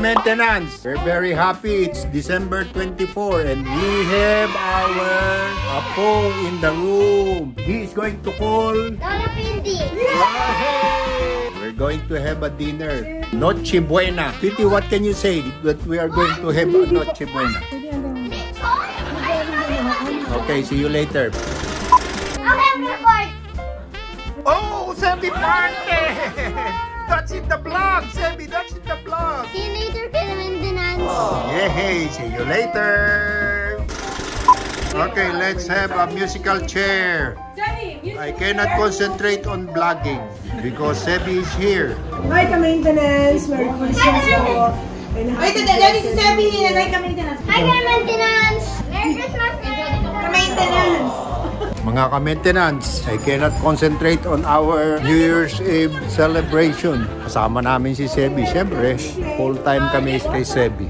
ka-maintenance, we're very happy. It's December 24 and we have our apo in the room. He is going to call Lola Pindy. We're going to have a dinner. Noche Buena. Piti, what can you say that we are going to have a Noche Buena? Okay, see you later. Okay, report. Oh, Sebi Parte! That's in the vlog, Sebi. That's in the vlog. See you later, Kid Maintenance. Yay! See you later. Okay, let's have a musical chair. I cannot concentrate on vlogging because Sebi is here. Hi, ka-maintenance! Merry Christmas po! Wait, dali si. Sebi. Nanay ka maintenance. Hi, Kid Mga ka-maintenance, I cannot concentrate on our New Year's Eve celebration. Kasama namin si Sebi. Siyempre, full time kami kay. Sebi,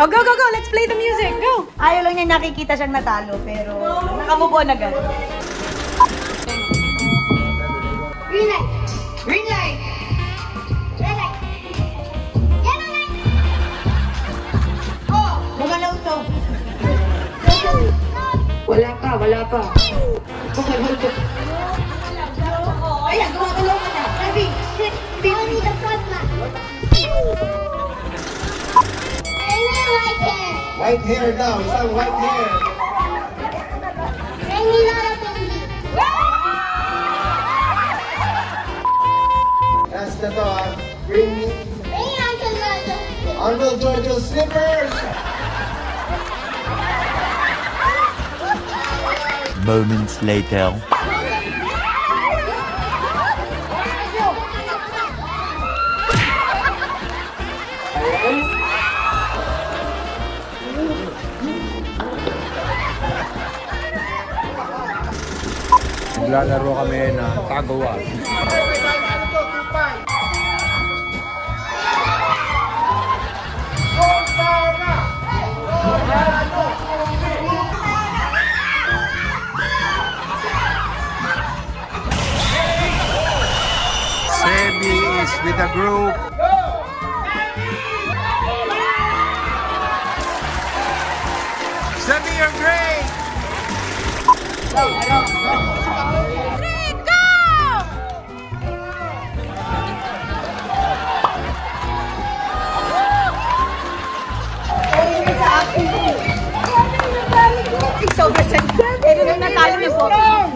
Oh, go, go, go! Let's play the music! Go! Ayaw lang niya nakikita siyang natalo, pero nakamove on agad. White hair daw, isang white hair. Me Lola Pindy. Last na to ah. Bring me Bring Uncle Lola. Uncle Jojo's slippers! Moments later. Naglalaro kami ng tagawan. Sebi is with the group. Sebi, you're great! Sobrang natalo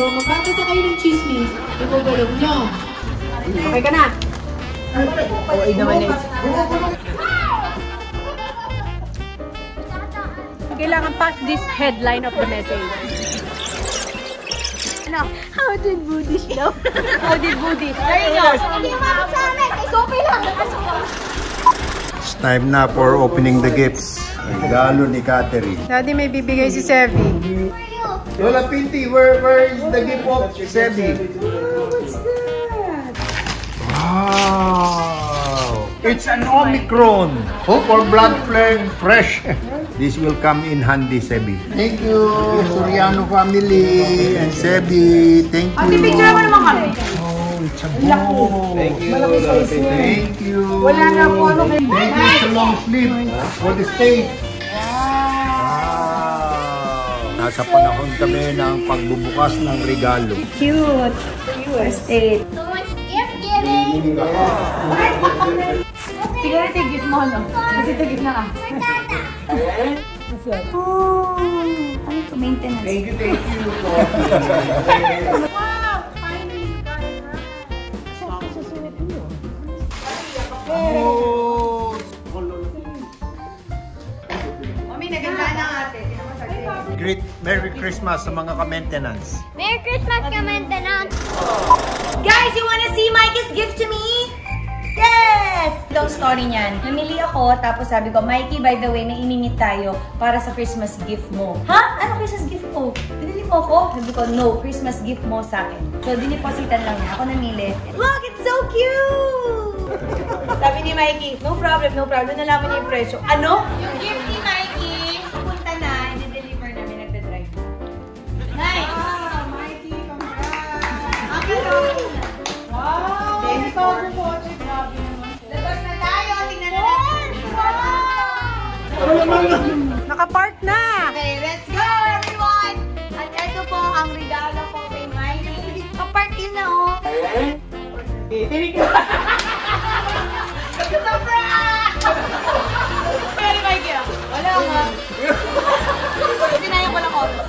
So, magpapasa kayo ng chismis. Ibubulog nyo. Okay ka na? Oo, ay naman eh. Kailangan pass this headline of the message. Ano? How did Buddhist know? How did Buddhist? There you go. Hindi naman sa amin. Kay Sophie lang. It's time na for opening the gifts. Regalo ni Catherine. Daddy, may bibigay si Sevi. Lola Pinti, where, where is the gift of Sebi? What's that? Wow! It's an Omicron. Hope for blood flame fresh. This will come in handy, Sebi. Thank you, Soriano family and Sebi. Thank you. Ate, picture mo naman kami. Oh, it's a bowl. Thank you. Thank you. Wala na po ano Thank you long sleeve for the state. Nasa panahon kami ng pagbubukas ng regalo. Cute. First date. So much gift giving. Siguro ito gift mo, no? Kasi ito gift na ka. Oh, ano to? Maintenance. Thank you, thank you. Merry Christmas sa mga ka-maintenance. Merry Christmas, maintenance. Guys, you wanna see Mikey's gift to me? Yes! Ito ang story niyan. Namili ako, tapos sabi ko, Mikey, by the way, may imingit tayo para sa Christmas gift mo. Ha? Ano Christmas gift mo? Binili mo ako? Sabi ko, no, Christmas gift mo sa akin. So, dinipositan lang niya. Ako namili. Look, it's so cute! sabi ni Mikey, no problem, no problem. Nalaman niya yung presyo. Ano? Yung gift Thank you po. Grabe naman. Labas na tayo! Tingnan natin! Nakapark na! Okay, let's go everyone! At ito po ang regalo ko kay Miley. Kapark yun na oh! Pero Mikey, wala nga. Dinayan ko lang oras.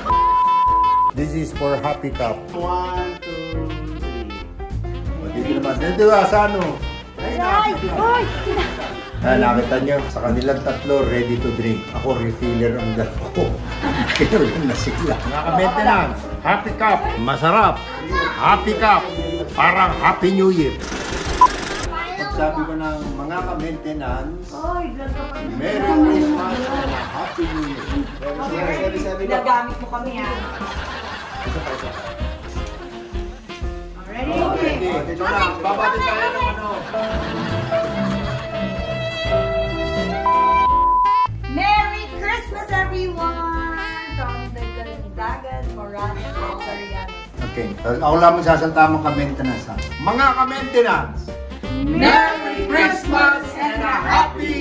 This is for Happy Cup. One, two, three. Dito naman. Dito ba? Sa ano? Ay! Ay! Ah, nakita nyo, sa kanilang tatlo, ready to drink. Ako, refiller ang dalawa ko. Kaya lang na sila. Mga ka-maintenance, Happy Cup, masarap. Happy Cup, parang Happy New Year. Sabi ko ng mga ka-maintenance, Merry Christmas and a Happy New Year. Ginagamit mo kami ah. Ready? Ready? Dito lang, babati tayo ng ano. Merry Christmas everyone! From the Galandagan, Moranes, and Sariano. Okay, ako lang magsasalta mga ka-maintenance ha. Mga ka-maintenance, Merry Christmas and a Happy